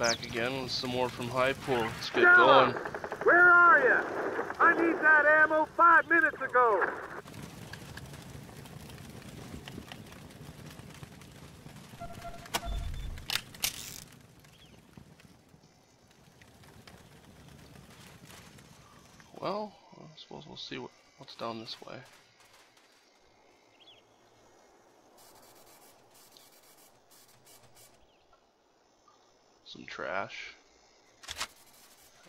back again with some more from Highpool. Let's get John, going. where are you? I need that ammo five minutes ago. Well, I suppose we'll see what, what's down this way. Some trash.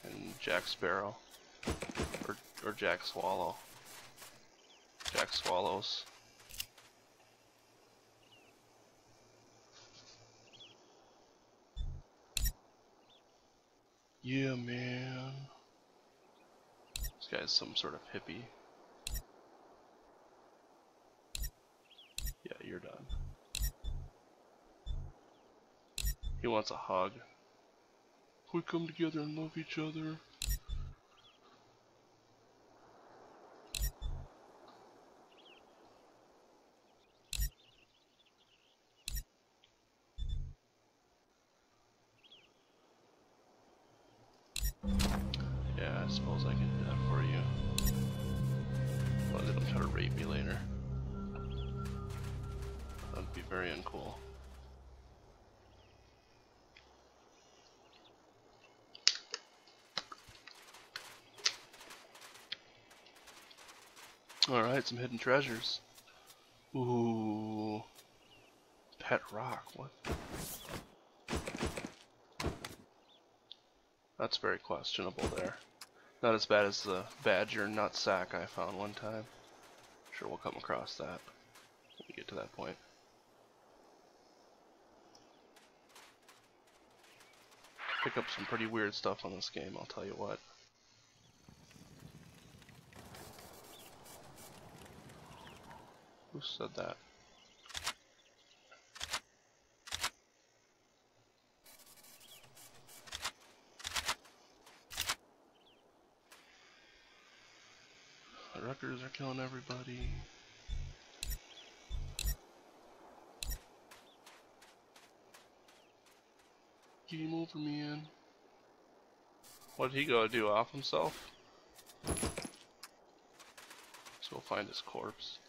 And Jack Sparrow. Or, or Jack Swallow. Jack Swallows. Yeah, man. This guy's some sort of hippie. Yeah, you're done. He wants a hug. We come together and love each other. Yeah, I suppose I can do that for you. Well, they don't try rape me later. That'd be very uncool. Alright, some hidden treasures. Ooh. Pet rock, what? That's very questionable there. Not as bad as the badger nut sack I found one time. Sure we'll come across that when we get to that point. Pick up some pretty weird stuff on this game, I'll tell you what. Said that? The Rutgers are killing everybody. Game over, man. What did he go do off himself? So we'll find his corpse.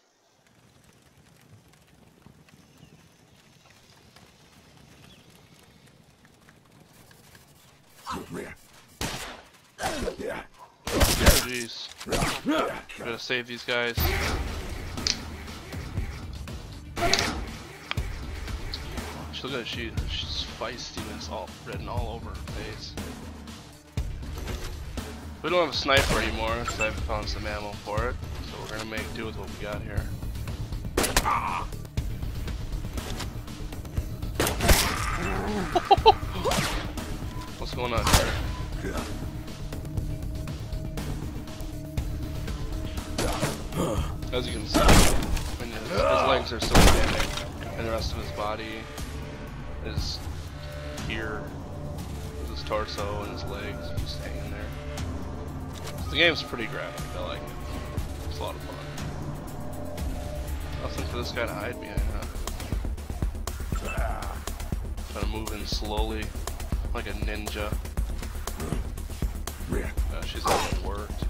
Yeah. Jeez. Gotta save these guys. She look at she she's feisty it's all written all over her face. We don't have a sniper anymore because I've found some ammo for it, so we're gonna make do with what we got here. What's going on here? As you can see, I mean, his, his legs are still standing, and the rest of his body is here. With his torso and his legs just hanging there. The game's pretty graphic, I like it. It's a lot of fun. Nothing for this guy to hide behind, huh? Kind of moving slowly, like a ninja. Uh, she's got it worked.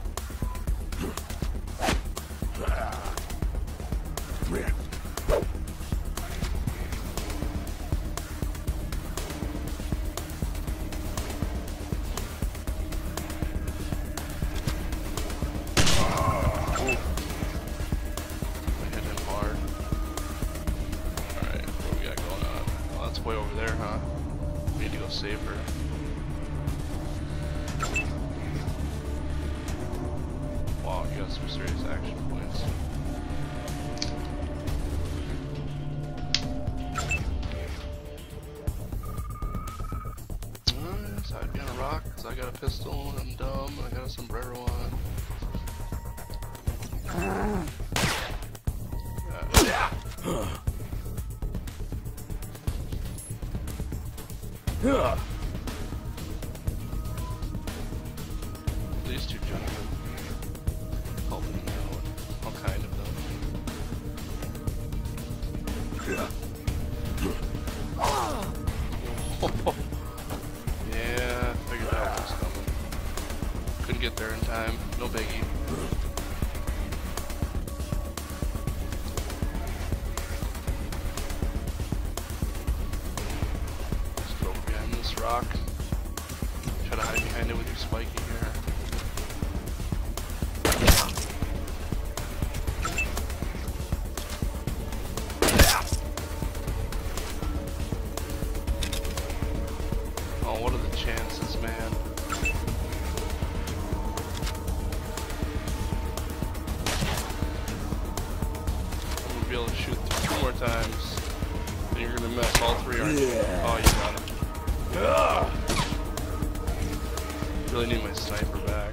Cause I got a pistol, and I'm dumb, I got a sombrero on. These two gentlemen. Try to hide behind it with your spiky hair. Oh, what are the chances, man? I'm gonna be able to shoot two more times. And you're gonna miss all three, aren't you? Oh, you got it. Really need my sniper back.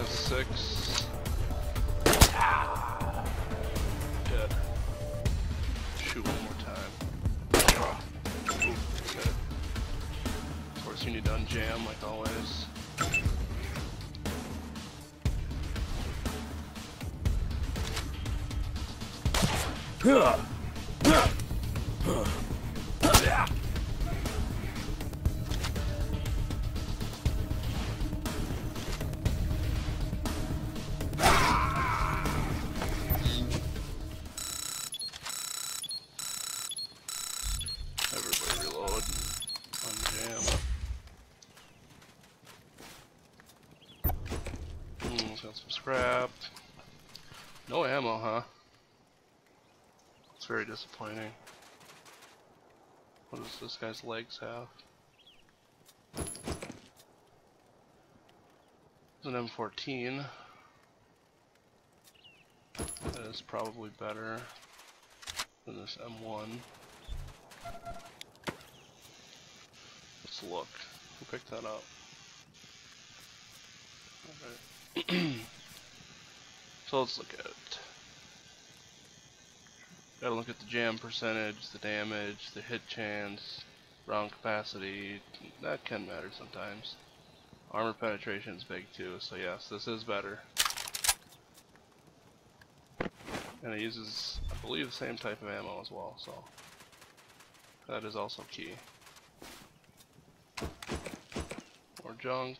That's six. Dead. Shoot one more time. Of course, you need to unjam like always. Everybody very disappointing. What does this guy's legs have? It's an M14. That is probably better than this M1. Let's look. Who picked that up? Alright. so let's look at it. Gotta look at the jam percentage, the damage, the hit chance, round capacity. That can matter sometimes. Armor penetration is big too, so yes, this is better. And it uses, I believe, the same type of ammo as well, so that is also key. More junk.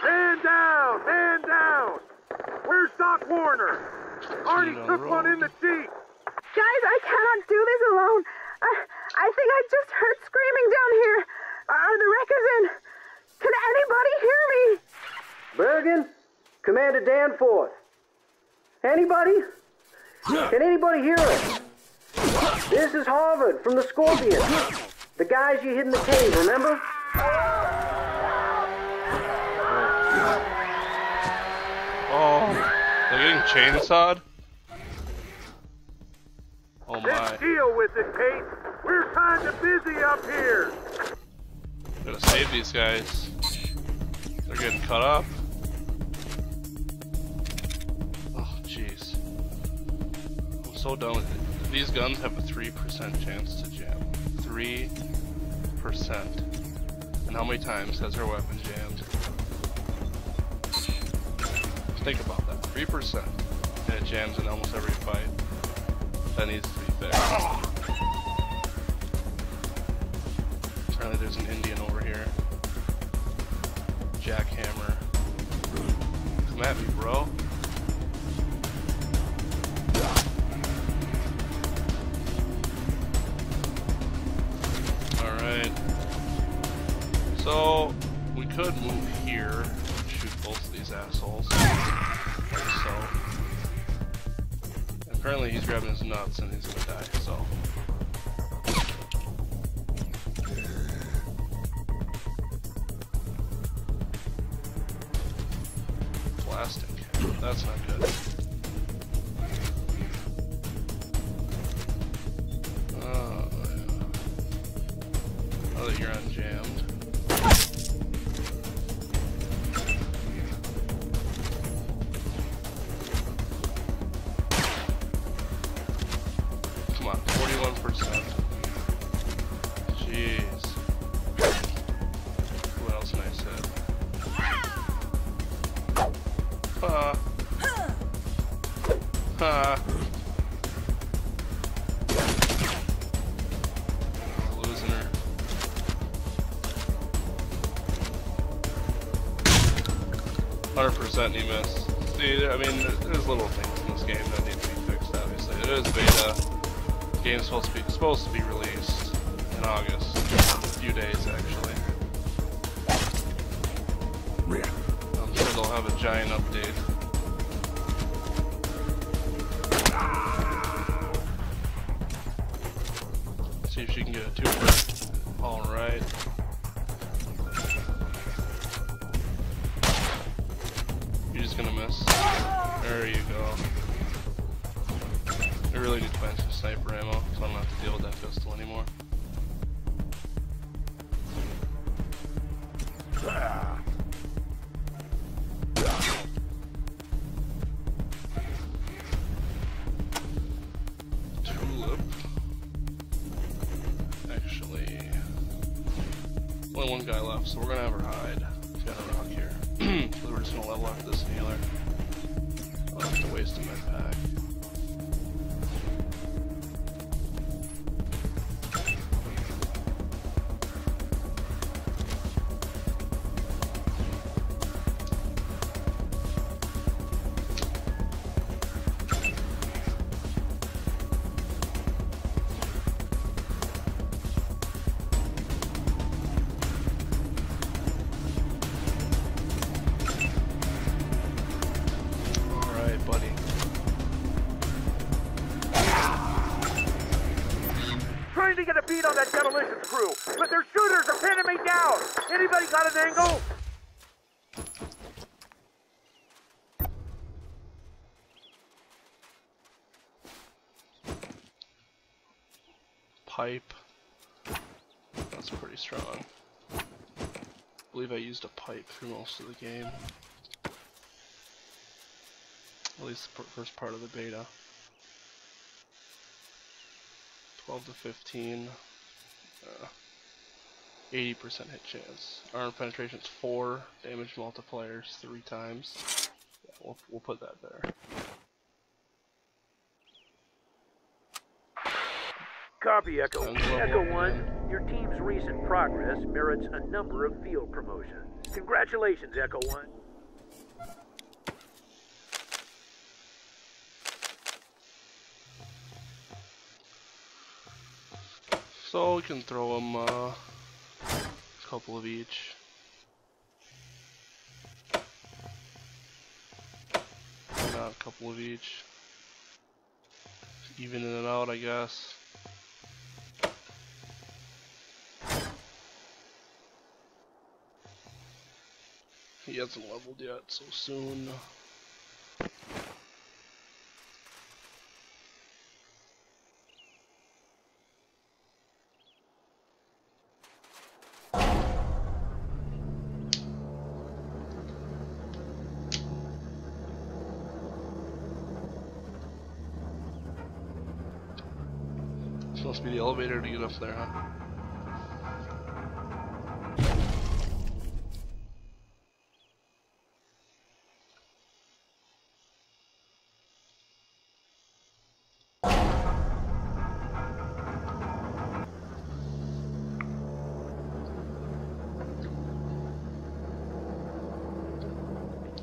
Man down! Man down! Where's Doc Warner? Arnie on took the one in the Jeep. Guys, I cannot do this alone. I, I think I just heard screaming down here. Are the wreckers in? Can anybody hear me? Bergen, Commander Danforth. Anybody? Can anybody hear us? This is Harvard from the Scorpion. The guys you hid in the cave, remember? Oh, they're getting chainsawed? Oh my. Let's deal with it, Kate. We're kinda busy up here. Gotta save these guys. They're getting cut up. Oh, jeez. I'm so done with it. These guns have a 3% chance to jam. 3%. And how many times has her weapon jammed? Think about that. 3%. And it jams in almost every fight. That needs be. Apparently there's an Indian over here. Jackhammer. Come at me, bro. Alright. So, we could move here and shoot both of these assholes. Apparently he's grabbing his nuts and he's gonna die, so. Plastic. That's not good. Oh, yeah. Now that you're unjammed. 100% he missed. See, I mean, there's little things in this game that need to be fixed, obviously. It is beta. The game's supposed to be, supposed to be released in August. a few days, actually. I'm sure they'll have a giant update. see if she can get a two Alright. There you go. I really find some sniper ammo, so I don't have to deal with that pistol anymore. But their shooters are pinning me down. Anybody got an angle? Pipe. That's pretty strong. I believe I used a pipe through most of the game. At least the first part of the beta. 12 to 15. Uh, 80% hit chance. Armor penetration is 4. Damage multipliers 3 times. Yeah, we'll, we'll put that there. Copy, Echo. Echo 1, your team's recent progress merits a number of field promotions. Congratulations, Echo 1. So we can throw them uh, couple of each. Not a couple of each. Evening it out, I guess. He hasn't leveled yet, so soon. This to be the elevator to get up there, huh?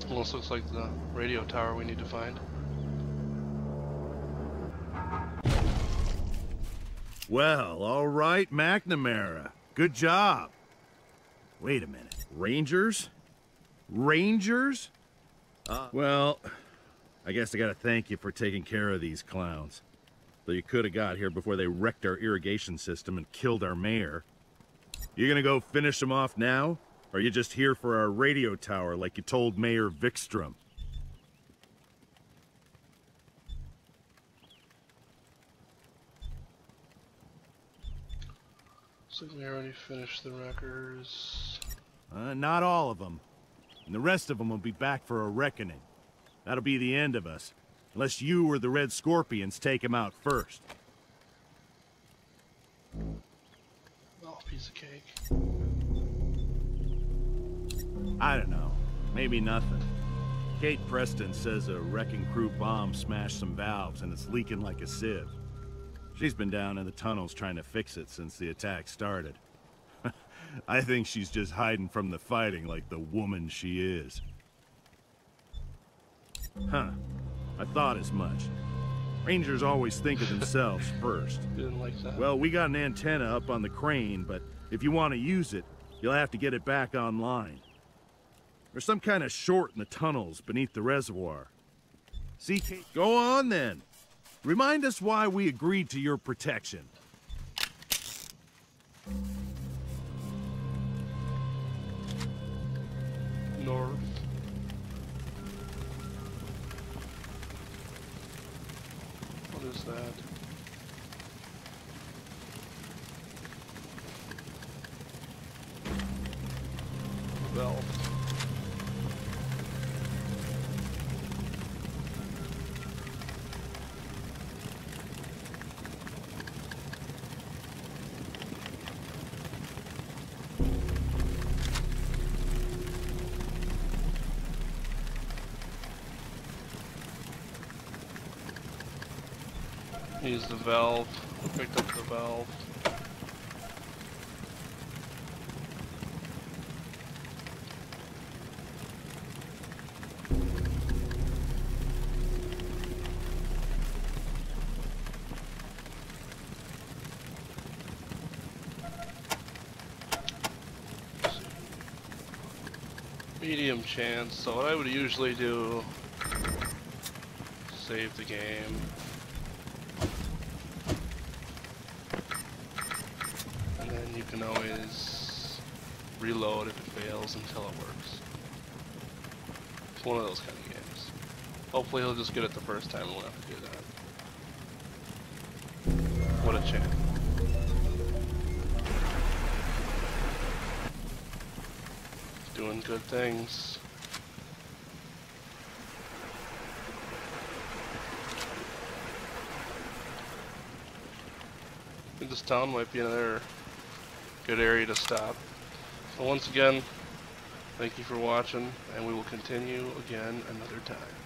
Almost looks like the radio tower we need to find. Well, all right, McNamara. Good job. Wait a minute. Rangers? Rangers? Uh, well, I guess I gotta thank you for taking care of these clowns. Though you could have got here before they wrecked our irrigation system and killed our mayor. You gonna go finish them off now? Or are you just here for our radio tower like you told Mayor Vikstrom? Looks like we already finished the wreckers. Uh, not all of them. And the rest of them will be back for a reckoning. That'll be the end of us. Unless you or the Red Scorpions take him out first. Oh, piece of cake. I don't know. Maybe nothing. Kate Preston says a wrecking crew bomb smashed some valves and it's leaking like a sieve. She's been down in the tunnels trying to fix it since the attack started. I think she's just hiding from the fighting like the woman she is. Huh. I thought as much. Rangers always think of themselves first. Didn't like that. Well, we got an antenna up on the crane, but if you want to use it, you'll have to get it back online. There's some kind of short in the tunnels beneath the reservoir. See? Go on then. Remind us why we agreed to your protection. North. What is that? Use the valve. Picked up the valve. Medium chance. So what I would usually do, save the game. And then you can always reload if it fails until it works. It's one of those kind of games. Hopefully he'll just get it the first time and won't have to do that. What a chance. Doing good things. This town might be another good area to stop. Once again, thank you for watching, and we will continue again another time.